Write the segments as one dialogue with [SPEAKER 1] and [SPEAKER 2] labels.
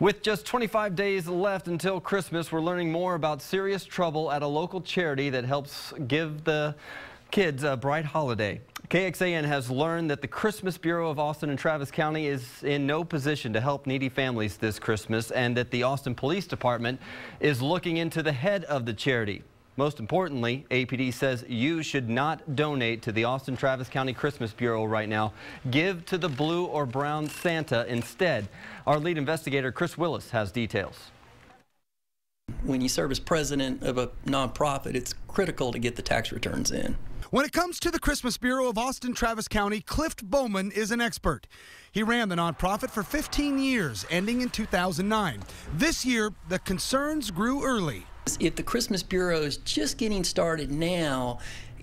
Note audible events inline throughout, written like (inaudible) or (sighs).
[SPEAKER 1] With just 25 days left until Christmas, we're learning more about serious trouble at a local charity that helps give the kids a bright holiday. KXAN has learned that the Christmas Bureau of Austin and Travis County is in no position to help needy families this Christmas and that the Austin Police Department is looking into the head of the charity. Most importantly, APD says you should not donate to the Austin Travis County Christmas Bureau right now. Give to the blue or brown Santa instead. Our lead investigator, Chris Willis, has details.
[SPEAKER 2] When you serve as president of a nonprofit, it's critical to get the tax returns in.
[SPEAKER 3] When it comes to the Christmas Bureau of Austin Travis County, Clift Bowman is an expert. He ran the nonprofit for 15 years, ending in 2009. This year, the concerns grew early.
[SPEAKER 2] If the Christmas Bureau is just getting started now,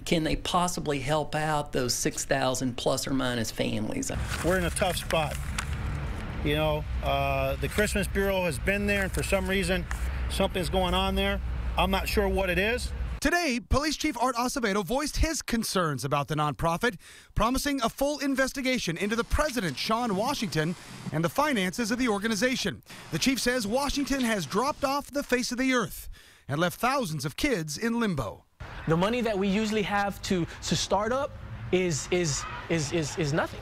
[SPEAKER 2] can they possibly help out those 6,000 plus or minus families?
[SPEAKER 4] We're in a tough spot. You know, uh, the Christmas Bureau has been there, and for some reason, something's going on there. I'm not sure what it is.
[SPEAKER 3] Today, Police Chief Art Acevedo voiced his concerns about the nonprofit, promising a full investigation into the president, Sean Washington, and the finances of the organization. The chief says Washington has dropped off the face of the earth and left thousands of kids in limbo.
[SPEAKER 5] The money that we usually have to, to start up is, is, is, is, is nothing.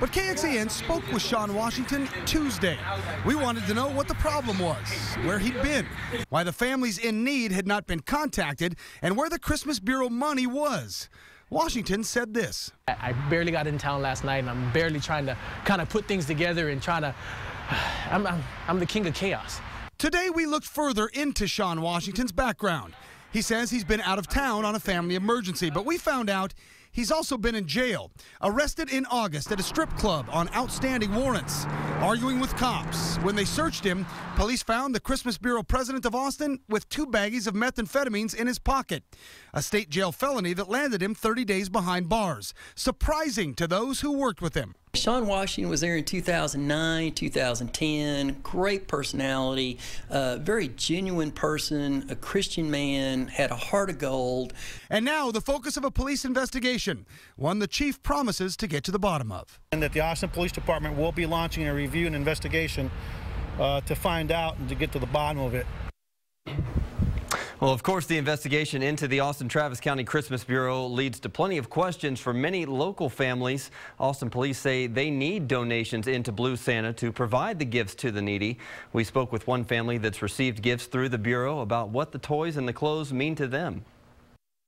[SPEAKER 3] But KXAN spoke with Sean Washington Tuesday. We wanted to know what the problem was, where he'd been, why the families in need had not been contacted, and where the Christmas Bureau money was. Washington said this.
[SPEAKER 5] I barely got in town last night, and I'm barely trying to kind of put things together and trying (sighs) to. I'm, I'm, I'm the king of chaos.
[SPEAKER 3] Today, we looked further into Sean Washington's background. He says he's been out of town on a family emergency, but we found out he's also been in jail, arrested in August at a strip club on outstanding warrants, arguing with cops. When they searched him, police found the Christmas Bureau president of Austin with two baggies of methamphetamines in his pocket, a state jail felony that landed him 30 days behind bars, surprising to those who worked with him.
[SPEAKER 2] Sean Washington was there in 2009, 2010. Great personality, uh, very genuine person, a Christian man, had a heart of gold.
[SPEAKER 3] And now the focus of a police investigation, one the chief promises to get to the bottom of.
[SPEAKER 4] And that the Austin Police Department will be launching a review and investigation uh, to find out and to get to the bottom of it.
[SPEAKER 1] Well, of course, the investigation into the Austin Travis County Christmas Bureau leads to plenty of questions for many local families. Austin police say they need donations into Blue Santa to provide the gifts to the needy. We spoke with one family that's received gifts through the Bureau about what the toys and the clothes mean to them.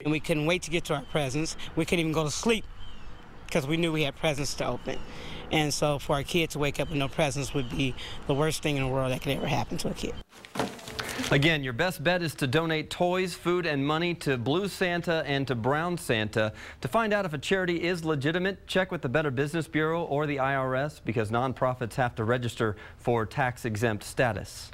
[SPEAKER 6] And we couldn't wait to get to our presents. We couldn't even go to sleep because we knew we had presents to open. And so for our kids to wake up with no presents would be the worst thing in the world that could ever happen to a kid.
[SPEAKER 1] Again, your best bet is to donate toys, food, and money to Blue Santa and to Brown Santa. To find out if a charity is legitimate, check with the Better Business Bureau or the IRS because nonprofits have to register for tax-exempt status.